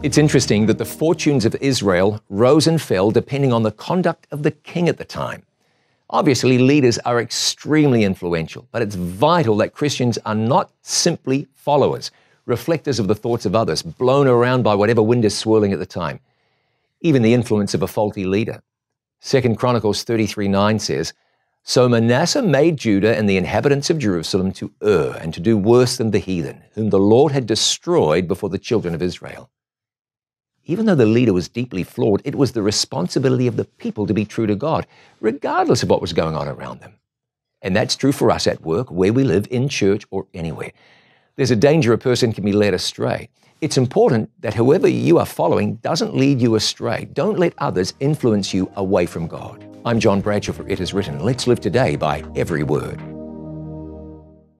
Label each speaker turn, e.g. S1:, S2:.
S1: It's interesting that the fortunes of Israel rose and fell depending on the conduct of the king at the time. Obviously, leaders are extremely influential, but it's vital that Christians are not simply followers, reflectors of the thoughts of others, blown around by whatever wind is swirling at the time, even the influence of a faulty leader. 2 Chronicles 33 9 says, so Manasseh made Judah and the inhabitants of Jerusalem to err and to do worse than the heathen, whom the Lord had destroyed before the children of Israel. Even though the leader was deeply flawed, it was the responsibility of the people to be true to God, regardless of what was going on around them. And that's true for us at work, where we live, in church, or anywhere. There's a danger a person can be led astray. It's important that whoever you are following doesn't lead you astray. Don't let others influence you away from God. I'm John Bradshaw for It Is Written. Let's live today by every word.